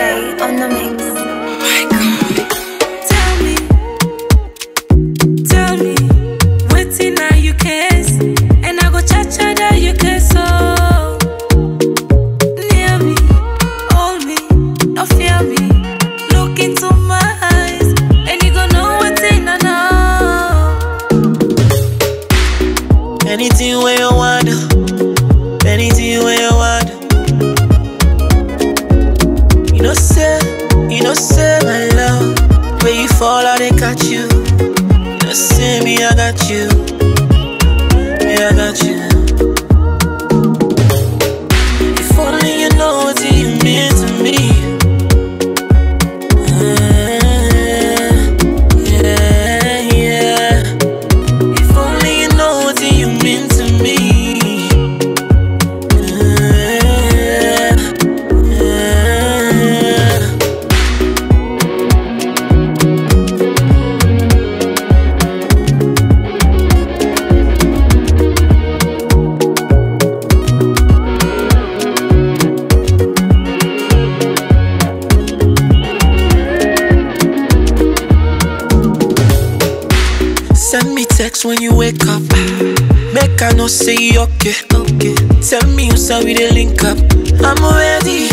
on the main. fall, or they catch you. Just see me, I got you. Me, I got you. Text when you wake up. Make I not say okay. okay. Tell me you saw we the link up. I'm ready.